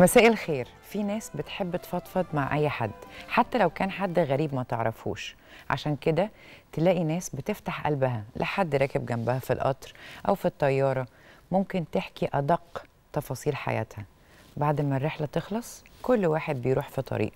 مساء الخير. في ناس بتحب تفضفض مع أي حد حتى لو كان حد غريب ما تعرفوش. عشان كده تلاقي ناس بتفتح قلبها لحد راكب جنبها في القطر أو في الطيارة. ممكن تحكي أدق تفاصيل حياتها. بعد ما الرحلة تخلص كل واحد بيروح في طريق.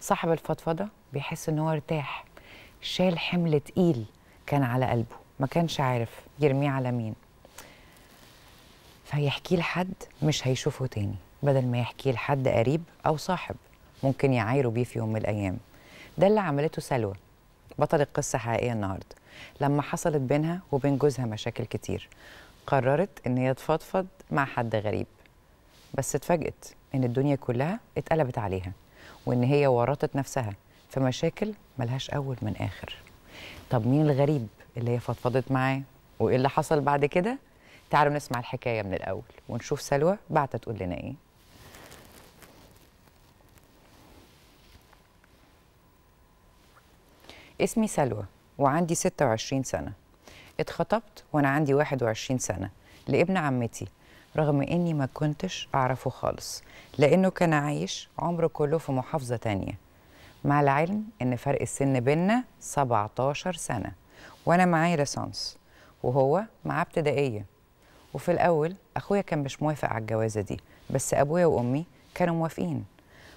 صاحب الفضفضة بيحس إن هو ارتاح. شال حمل تقيل كان على قلبه ما كانش عارف يرميه على مين. فيحكيه لحد مش هيشوفه تاني. بدل ما يحكيه لحد قريب أو صاحب ممكن يعايروا بيه في يوم من الأيام. ده اللي عملته سلوى بطل القصة حقيقية النهاردة. لما حصلت بينها وبين جوزها مشاكل كتير قررت إن هي تفضفض مع حد غريب. بس اتفاجئت إن الدنيا كلها اتقلبت عليها وإن هي ورطت نفسها في مشاكل ملهاش أول من آخر. طب مين الغريب اللي هي فضفضت معاه؟ وإيه اللي حصل بعد كده؟ تعالوا نسمع الحكاية من الأول ونشوف سلوى بعد تقول لنا إيه. اسمي سلوى وعندي 26 سنة. اتخطبت وأنا عندي 21 سنة لابن عمتي رغم إني ما كنتش أعرفه خالص لأنه كان عايش عمره كله في محافظة تانية. مع العلم إن فرق السن بينا 17 سنة وأنا معايا ليسانس وهو معاه ابتدائية. وفي الأول أخويا كان مش موافق على الجوازة دي بس أبويا وأمي كانوا موافقين.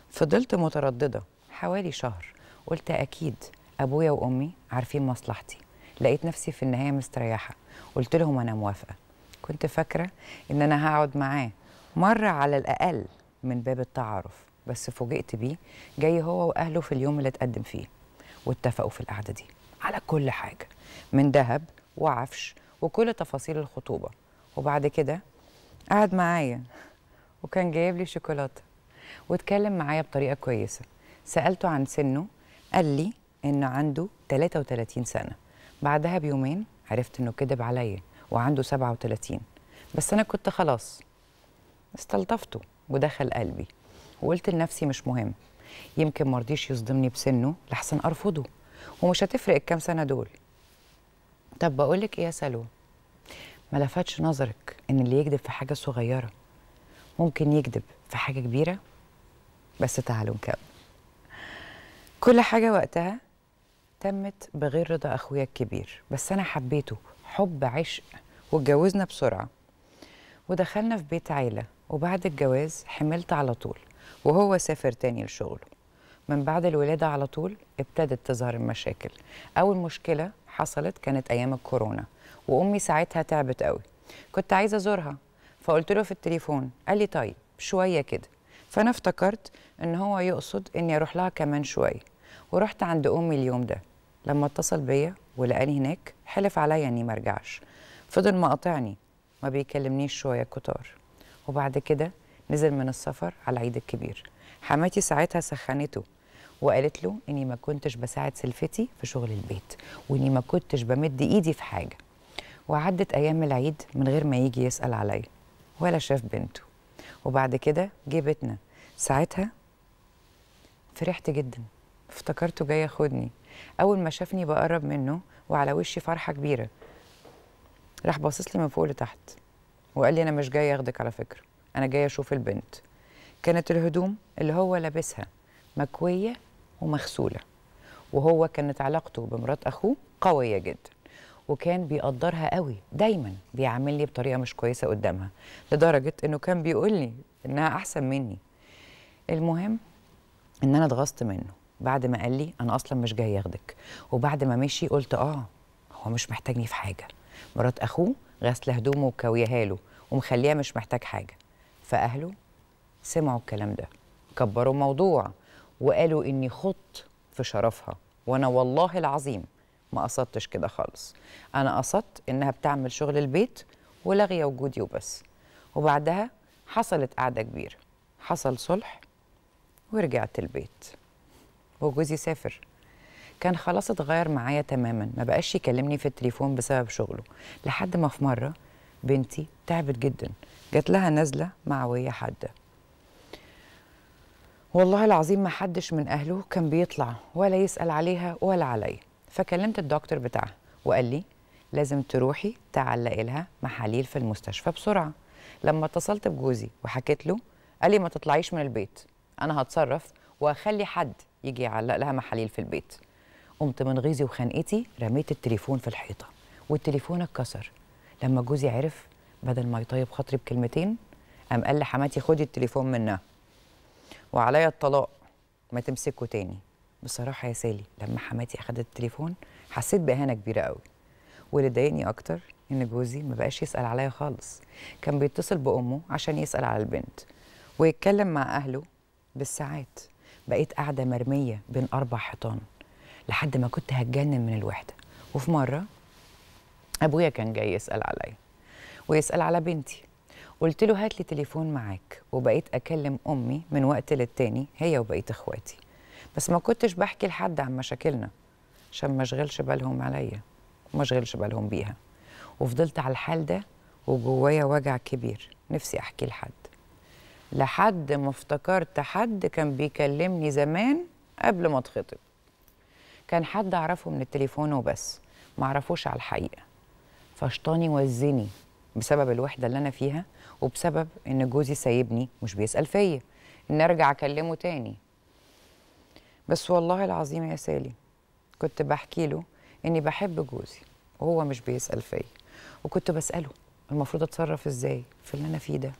فضلت مترددة حوالي شهر قلت أكيد أبويا وأمي عارفين مصلحتي. لقيت نفسي في النهاية مستريحة. قلت لهم أنا موافقة. كنت فاكرة إن أنا هقعد معاه. مرة على الأقل من باب التعارف. بس فوجئت بيه جاي هو وأهله في اليوم اللي اتقدم فيه. واتفقوا في القعدة دي. على كل حاجة. من ذهب وعفش وكل تفاصيل الخطوبة. وبعد كده قعد معايا. وكان جايب لي شوكولاتة. واتكلم معايا بطريقة كويسة. سألته عن سنه. قال لي إنه عنده 33 سنة. بعدها بيومين عرفت إنه كذب عليا وعنده 37 بس أنا كنت خلاص استلطفته ودخل قلبي وقلت لنفسي مش مهم يمكن مرضيش يصدمني بسنه لحسن أرفضه ومش هتفرق الكام سنة دول. طب بقولك إيه يا سلوى؟ ما لفتش نظرك إن اللي يكذب في حاجة صغيرة ممكن يكذب في حاجة كبيرة؟ بس تعالوا نكمل. كل حاجة وقتها تمت بغير رضا أخويا الكبير بس أنا حبيته حب عشق واتجوزنا بسرعة. ودخلنا في بيت عيلة وبعد الجواز حملت على طول وهو سافر تاني لشغله. من بعد الولادة على طول ابتدت تظهر المشاكل. أول مشكلة حصلت كانت أيام الكورونا وأمي ساعتها تعبت قوي كنت عايزة أزورها فقلت له في التليفون قال لي طيب شوية كده. فأنا افتكرت إن هو يقصد إني أروح لها كمان شوية. ورحت عند أمي اليوم ده. لما اتصل بيا ولقاني هناك حلف عليا إني مرجعش فضل مقاطعني ما بيكلمنيش شوية كتار. وبعد كده نزل من السفر على العيد الكبير. حماتي ساعتها سخنته وقالت له إني ما كنتش بساعد سلفتي في شغل البيت وإني ما كنتش بمد إيدي في حاجة. وعدت أيام العيد من غير ما يجي يسأل عليا ولا شاف بنته. وبعد كده جه بيتنا. ساعتها فرحت جدا. افتكرته جاي ياخدني. أول ما شافني بقرب منه وعلى وشي فرحة كبيرة راح باصص لي من فوق لتحت وقال لي أنا مش جاي أخدك على فكرة أنا جاي أشوف البنت. كانت الهدوم اللي هو لابسها مكوية ومغسولة وهو كانت علاقته بمرات أخوه قوية جدا وكان بيقدرها قوي دايما بيعاملني بطريقة مش كويسة قدامها لدرجة إنه كان بيقول لي إنها أحسن مني. المهم إن أنا اتغصت منه. بعد ما قال لي أنا أصلا مش جاي اخدك وبعد ما مشي قلت آه هو مش محتاجني في حاجة. مرات أخوه غاسله هدومه وكويها له ومخليها مش محتاج حاجة. فأهله سمعوا الكلام ده كبروا الموضوع وقالوا إني خط في شرفها. وأنا والله العظيم ما قصدتش كده خالص. أنا قصدت إنها بتعمل شغل البيت ولاغية وجودي وبس. وبعدها حصلت قعدة كبيرة حصل صلح ورجعت البيت. وجوزي سافر. كان خلاص اتغير معايا تماما ما بقاش يكلمني في التليفون بسبب شغله. لحد ما في مرة بنتي تعبت جدا جات لها نزله معوية حادة. والله العظيم ما حدش من أهله كان بيطلع ولا يسأل عليها ولا عليا. فكلمت الدكتور بتاعها وقال لي لازم تروحي تعلقي لها محاليل في المستشفى بسرعة. لما اتصلت بجوزي وحكيت له قال لي ما تطلعيش من البيت أنا هتصرف وأخلي حد يجي يعلق لها محاليل في البيت. قمت من غيظي وخنقتي رميت التليفون في الحيطة والتليفون اتكسر. لما جوزي عرف بدل ما يطيب خاطري بكلمتين قام قال لحماتي خدي التليفون منها. وعليا الطلاق ما تمسكه تاني. بصراحة يا سالي لما حماتي أخدت التليفون حسيت بإهانة كبيرة قوي واللي ضايقني أكتر إن جوزي ما بقاش يسأل عليا خالص. كان بيتصل بأمه عشان يسأل على البنت ويتكلم مع أهله بالساعات. بقيت قاعدة مرمية بين أربع حيطان لحد ما كنت هتجنن من الوحدة. وفي مرة أبويا كان جاي يسأل عليا ويسأل على بنتي. قلت له هات لي تليفون معاك. وبقيت أكلم أمي من وقت للتاني هي وبقيه إخواتي. بس ما كنتش بحكي لحد عن مشاكلنا عشان ما أشغلش بالهم عليا وما أشغلش بالهم بيها. وفضلت على الحال ده وجوايا وجع كبير نفسي أحكي لحد. لحد ما افتكرت حد كان بيكلمني زمان قبل ما اتخطب. كان حد أعرفه من التليفون وبس ما أعرفوش على الحقيقة. فشطاني وزني بسبب الوحدة اللي أنا فيها وبسبب إن جوزي سايبني مش بيسأل فيا إن أرجع أكلمه تاني. بس والله العظيم يا سالي كنت بحكي له إني بحب جوزي وهو مش بيسأل فيا وكنت بسأله المفروض أتصرف إزاي في اللي أنا فيه ده.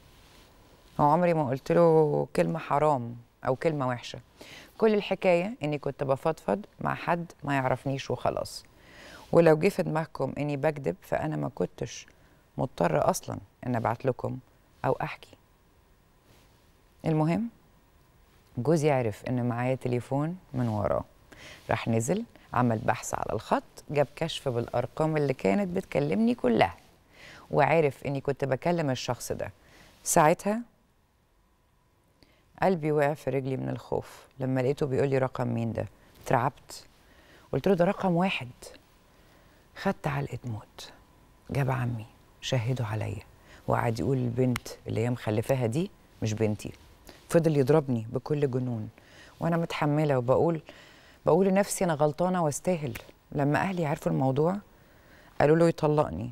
هو عمري ما قلت له كلمة حرام أو كلمة وحشة. كل الحكاية إني كنت بفضفض مع حد ما يعرفنيش وخلاص. ولو جه في دماغكم إني بكذب فأنا ما كنتش مضطره أصلا إن أبعت لكم أو أحكي. المهم جوزي عرف إن معايا تليفون من وراه. راح نزل عمل بحث على الخط جاب كشف بالأرقام اللي كانت بتكلمني كلها. وعرف إني كنت بكلم الشخص ده. ساعتها قلبي وقع في رجلي من الخوف. لما لقيته بيقول لي رقم مين ده؟ اترعبت. قلت له ده رقم واحد. خدت علقة موت. جاب عمي شهده عليا. وقعد يقول البنت اللي هي مخلفاها دي مش بنتي. فضل يضربني بكل جنون. وأنا متحملة وبقول بقول لنفسي أنا غلطانة واستاهل. لما أهلي عرفوا الموضوع قالوا له يطلقني.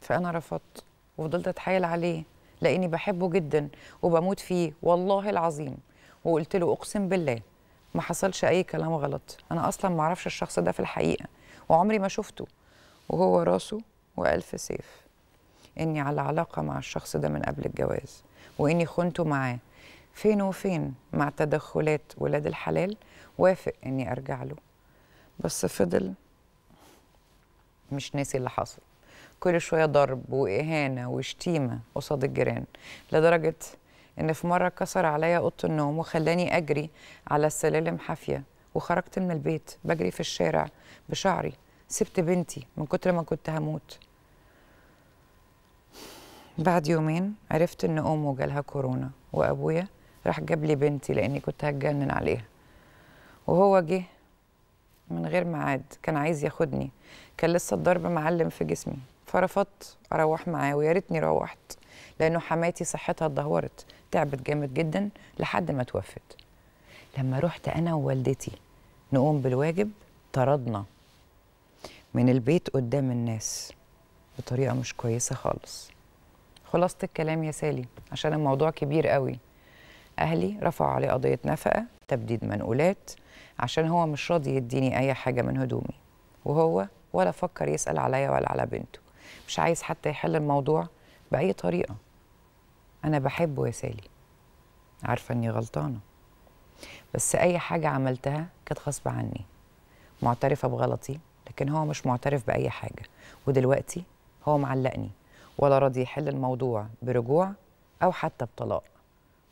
فأنا رفضت. وفضلت أتحايل عليه. لاني بحبه جدا وبموت فيه والله العظيم. وقلت له اقسم بالله ما حصلش اي كلام غلط. أنا أصلا ما أعرفش الشخص ده في الحقيقة وعمري ما شفته. وهو راسه وألف سيف. إني على علاقة مع الشخص ده من قبل الجواز وإني خنته معاه. فين وفين مع تدخلات ولاد الحلال؟ وافق إني أرجع له. بس فضل مش ناسي اللي حصل. كل شوية ضرب وإهانة وشتيمة قصاد الجيران لدرجة إن في مرة كسر عليا أوضة النوم وخلاني أجري على السلالم حافية وخرجت من البيت بجري في الشارع بشعري سبت بنتي من كتر ما كنت هموت. بعد يومين عرفت إن أمه جالها كورونا وأبويا راح جاب لي بنتي لأني كنت هتجنن عليها. وهو جه من غير ميعاد كان عايز ياخدني كان لسه الضرب معلم في جسمي. فرفضت أروح معاه ويا ريتني روحت لأنه حماتي صحتها اتدهورت تعبت جامد جدا لحد ما توفت. لما رحت أنا ووالدتي نقوم بالواجب طردنا من البيت قدام الناس بطريقة مش كويسة خالص. خلاصة الكلام يا سالي عشان الموضوع كبير قوي. أهلي رفعوا عليه قضية نفقة تبديد منقولات عشان هو مش راضي يديني أي حاجة من هدومي. وهو ولا فكر يسأل عليا ولا على بنته. مش عايز حتى يحل الموضوع بأي طريقة. أنا بحبه يا سالي. عارفة إني غلطانة. بس أي حاجة عملتها كانت غصب عني. معترفة بغلطي لكن هو مش معترف بأي حاجة. ودلوقتي هو معلقني. ولا راضي يحل الموضوع برجوع أو حتى بطلاق.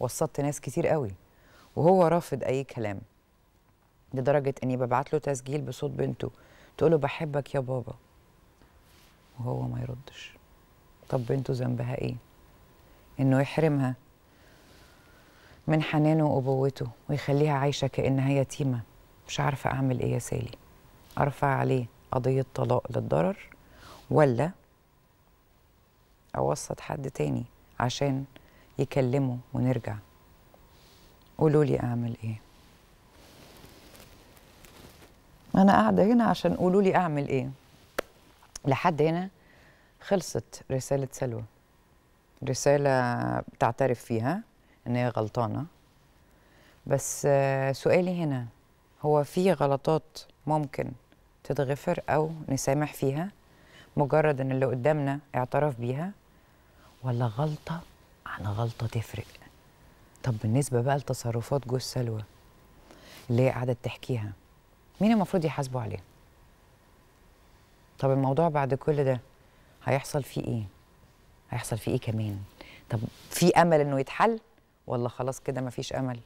وسطت ناس كتير قوي. وهو رافض أي كلام. لدرجة إني ببعت له تسجيل بصوت بنته. تقول له بحبك يا بابا. وهو ما يردش. طب بنته ذنبها إيه؟ إنه يحرمها من حنانه وأبوته ويخليها عايشة كأنها يتيمة. مش عارفة أعمل إيه يا سالي. أرفع عليه قضية طلاق للضرر ولا أوسط حد تاني عشان يكلمه ونرجع؟ قولوا لي أعمل إيه. أنا قاعدة هنا عشان قولوا لي أعمل إيه. لحد هنا خلصت رسالة سلوى. رسالة بتعترف فيها إن هي غلطانة. بس سؤالي هنا هو في غلطات ممكن تتغفر أو نسامح فيها؟ مجرد إن اللي قدامنا اعترف بيها؟ ولا غلطة عن غلطة تفرق؟ طب بالنسبة بقى لتصرفات جوز سلوى اللي هي قعدت تحكيها مين المفروض يحاسبه عليه طب الموضوع بعد كل ده هيحصل فيه إيه؟ هيحصل فيه إيه كمان؟ طب في أمل إنه يتحل ولا خلاص كده مفيش أمل؟